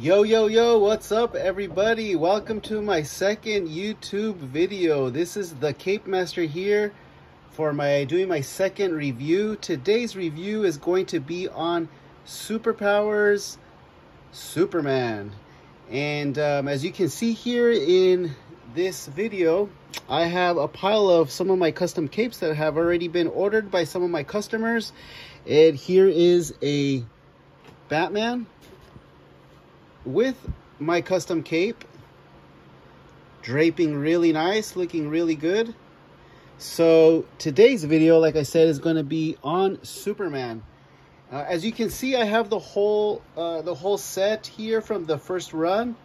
Yo, yo, yo, what's up, everybody? Welcome to my second YouTube video. This is the Cape Master here for my doing my second review. Today's review is going to be on Superpowers Superman. And um, as you can see here in this video, I have a pile of some of my custom capes that have already been ordered by some of my customers. And here is a Batman with my custom cape draping really nice looking really good. So today's video like i said is going to be on superman. Uh, as you can see i have the whole uh, the whole set here from the first run.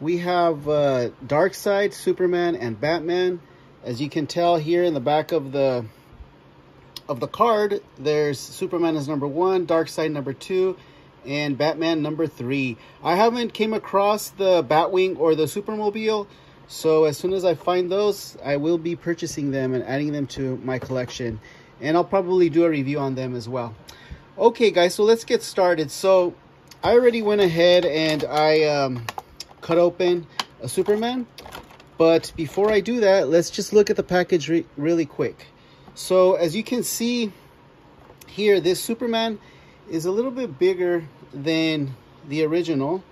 We have uh, Darkseid superman and batman. As you can tell here in the back of the of the card there's superman is number one Darkseid number two and Batman number three. I haven't came across the Batwing or the Supermobile, so as soon as I find those, I will be purchasing them and adding them to my collection. And I'll probably do a review on them as well. Okay, guys, so let's get started. So I already went ahead and I um, cut open a Superman. But before I do that, let's just look at the package re really quick. So as you can see here, this Superman is a little bit bigger than the original.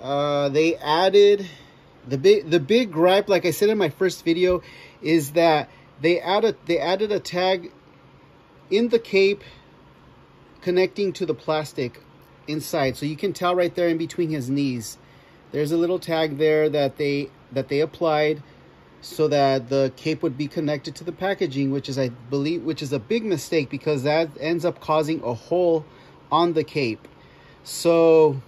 Uh, they added the big the big gripe, like I said in my first video, is that they added they added a tag in the cape connecting to the plastic inside, so you can tell right there in between his knees. There's a little tag there that they that they applied so that the cape would be connected to the packaging, which is, I believe, which is a big mistake because that ends up causing a hole on the cape. So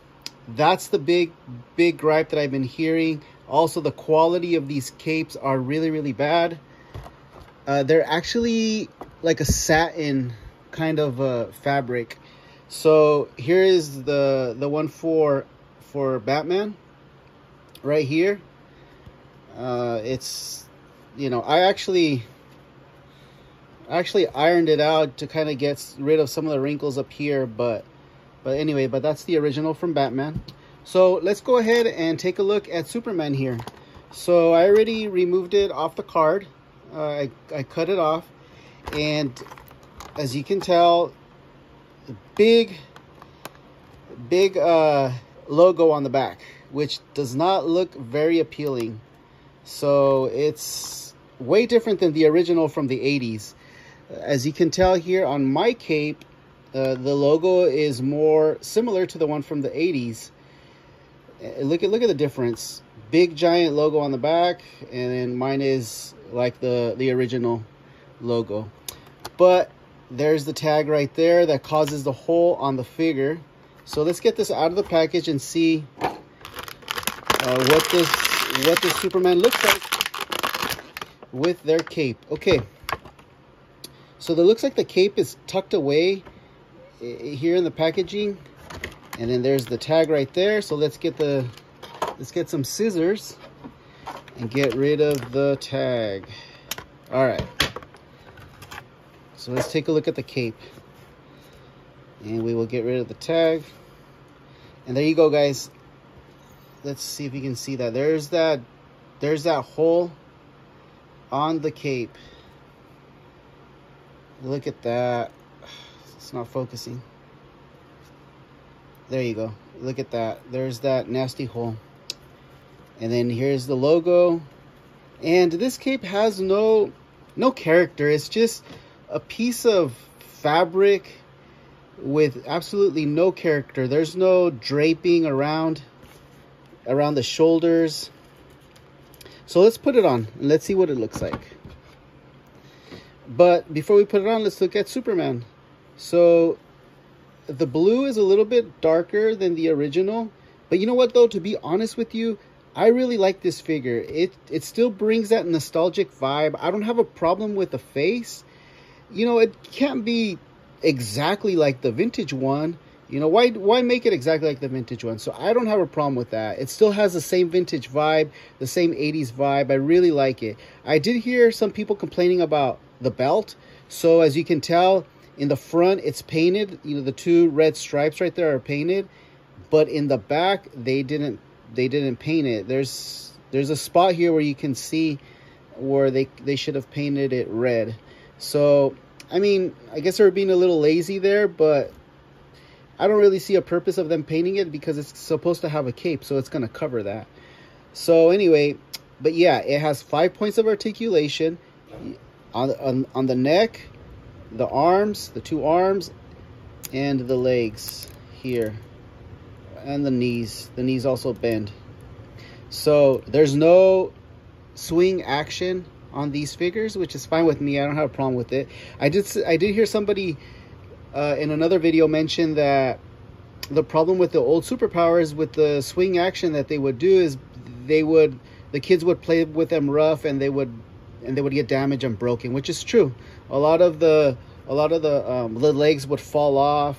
that's the big, big gripe that I've been hearing. Also, the quality of these capes are really, really bad. Uh, they're actually like a satin kind of uh, fabric. So here is the the one for for Batman right here uh, it's, you know, I actually, actually ironed it out to kind of get rid of some of the wrinkles up here, but, but anyway, but that's the original from Batman. So let's go ahead and take a look at Superman here. So I already removed it off the card. Uh, I, I cut it off. And as you can tell, big, big uh, logo on the back, which does not look very appealing. So it's way different than the original from the 80s. As you can tell here on my cape, uh, the logo is more similar to the one from the 80s. Uh, look at look at the difference. Big giant logo on the back, and then mine is like the the original logo. But there's the tag right there that causes the hole on the figure. So let's get this out of the package and see uh, what this what the Superman looks like with their cape. Okay. So it looks like the cape is tucked away eh, eh, here in the packaging. And then there's the tag right there. So let's get the let's get some scissors and get rid of the tag. All right. So let's take a look at the cape. And we will get rid of the tag. And there you go, guys let's see if you can see that. There's that there's that hole on the cape. Look at that. It's not focusing. There you go. Look at that. There's that nasty hole. And then here's the logo. And this cape has no no character. It's just a piece of fabric with absolutely no character. There's no draping around around the shoulders. So let's put it on and let's see what it looks like. But before we put it on, let's look at Superman. So the blue is a little bit darker than the original. But you know what though, to be honest with you, I really like this figure. It it still brings that nostalgic vibe. I don't have a problem with the face. You know, it can't be exactly like the vintage one, you know, why why make it exactly like the vintage one? So I don't have a problem with that. It still has the same vintage vibe, the same 80s vibe. I really like it. I did hear some people complaining about the belt. So as you can tell, in the front it's painted. You know, the two red stripes right there are painted. but in the back they didn't they didn't paint it. There's there's a spot here where you can see where they they should have painted it red. So I mean, I guess they're being a little lazy there, but I don't really see a purpose of them painting it because it's supposed to have a cape, so it's going to cover that. So anyway, but yeah, it has five points of articulation on, on, on the neck, the arms, the two arms, and the legs here, and the knees. The knees also bend. So there's no swing action on these figures, which is fine with me. I don't have a problem with it. I did I did hear somebody uh, in another video mentioned that the problem with the old superpowers with the swing action that they would do is they would the kids would play with them rough and they would and they would get damaged and broken, which is true. A lot of the a lot of the um, the legs would fall off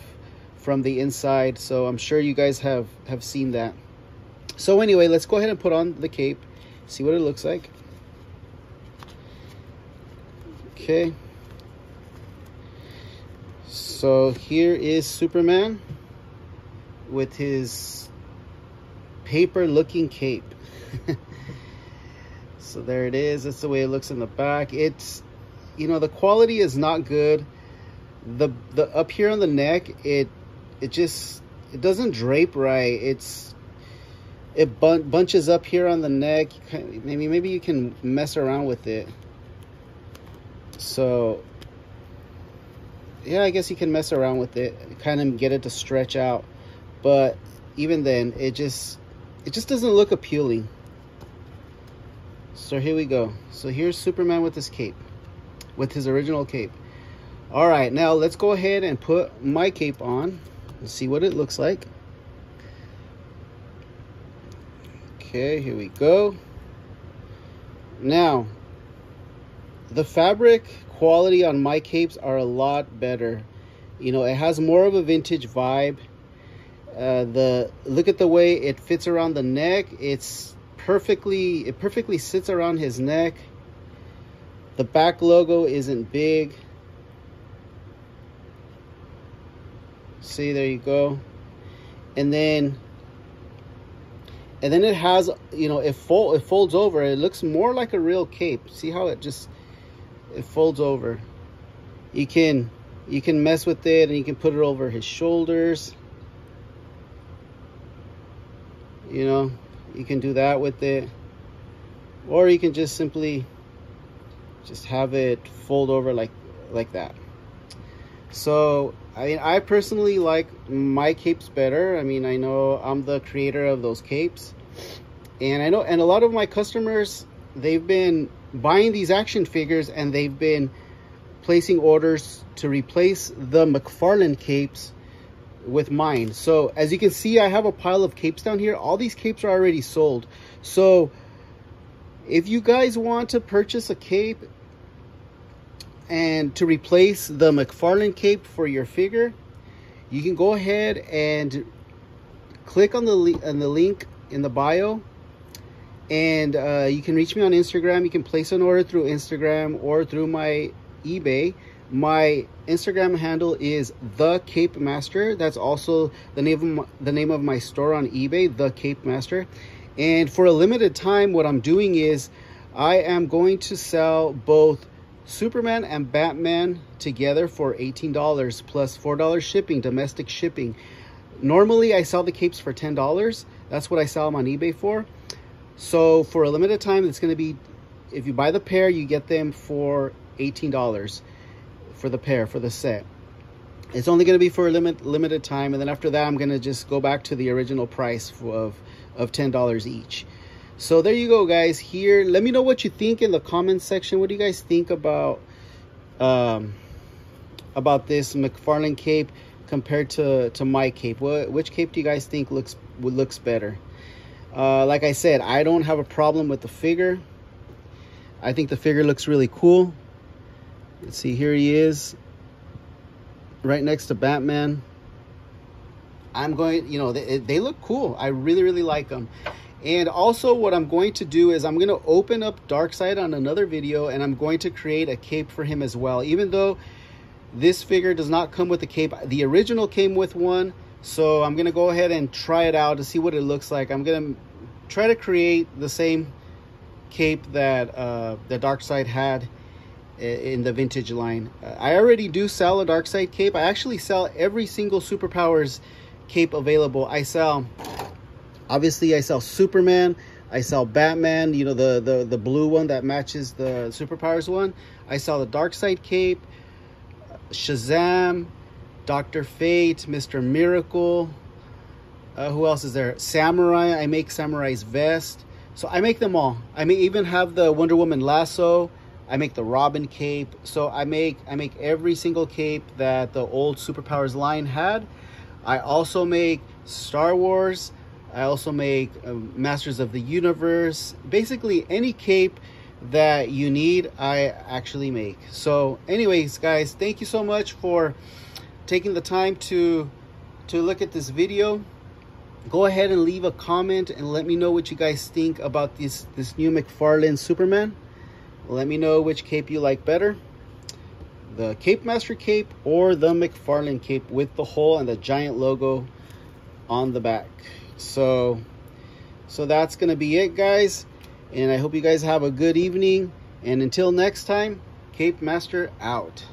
from the inside, so I'm sure you guys have have seen that. So anyway, let's go ahead and put on the cape, see what it looks like. Okay. So here is Superman with his paper looking cape. so there it is. That's the way it looks in the back. It's, you know, the quality is not good. The, the up here on the neck, it, it just, it doesn't drape right. It's, it bun bunches up here on the neck. Maybe, maybe you can mess around with it. So, yeah, I guess you can mess around with it, kind of get it to stretch out. But even then, it just it just doesn't look appealing. So here we go. So here's Superman with his cape, with his original cape. All right, now let's go ahead and put my cape on and see what it looks like. Okay, here we go. Now, the fabric quality on my capes are a lot better. You know, it has more of a vintage vibe. Uh, the look at the way it fits around the neck. It's perfectly, it perfectly sits around his neck. The back logo isn't big. See, there you go. And then, and then it has, you know, it fold, it folds over. It looks more like a real cape. See how it just it folds over. You can you can mess with it and you can put it over his shoulders. You know you can do that with it. Or you can just simply just have it fold over like like that. So I mean I personally like my capes better. I mean I know I'm the creator of those capes. And I know and a lot of my customers they've been buying these action figures and they've been placing orders to replace the McFarlane capes with mine. So as you can see, I have a pile of capes down here. All these capes are already sold. So if you guys want to purchase a cape and to replace the McFarlane cape for your figure, you can go ahead and click on the, on the link in the bio and uh, you can reach me on Instagram. You can place an order through Instagram or through my eBay. My Instagram handle is the Cape Master. That's also the name of my, the name of my store on eBay, the Cape Master. And for a limited time, what I'm doing is I am going to sell both Superman and Batman together for $18 plus $4 shipping, domestic shipping. Normally, I sell the capes for $10. That's what I sell them on eBay for. So for a limited time, it's going to be, if you buy the pair, you get them for $18 for the pair, for the set. It's only going to be for a limit, limited time. And then after that, I'm going to just go back to the original price of, of $10 each. So there you go, guys. Here, let me know what you think in the comments section. What do you guys think about um, about this McFarlane cape compared to to my cape? What which cape do you guys think looks looks better? Uh, like I said, I don't have a problem with the figure. I think the figure looks really cool. Let's see, here he is, right next to Batman. I'm going, you know, they, they look cool. I really, really like them. And also what I'm going to do is I'm going to open up Darkseid on another video and I'm going to create a cape for him as well. Even though this figure does not come with a cape, the original came with one. So I'm to go ahead and try it out to see what it looks like. I'm to try to create the same cape that uh, the Darkseid had in the vintage line. Uh, I already do sell a Darkseid cape. I actually sell every single Superpowers cape available. I sell, obviously I sell Superman. I sell Batman, you know, the, the, the blue one that matches the Superpowers one. I sell the Darkseid cape, Shazam, Dr. Fate, Mr. Miracle. Uh, who else is there? Samurai. I make Samurai's vest. So I make them all. I may even have the Wonder Woman lasso. I make the Robin cape. So I make I make every single cape that the old Superpowers line had. I also make Star Wars. I also make uh, Masters of the Universe. Basically any cape that you need, I actually make. So anyways, guys, thank you so much for taking the time to to look at this video. Go ahead and leave a comment and let me know what you guys think about this this new McFarlane Superman. Let me know which cape you like better. The Cape Master cape or the McFarlane cape with the hole and the giant logo on the back. So, so that's to be it, guys. And I hope you guys have a good evening. And until next time, Cape Master out.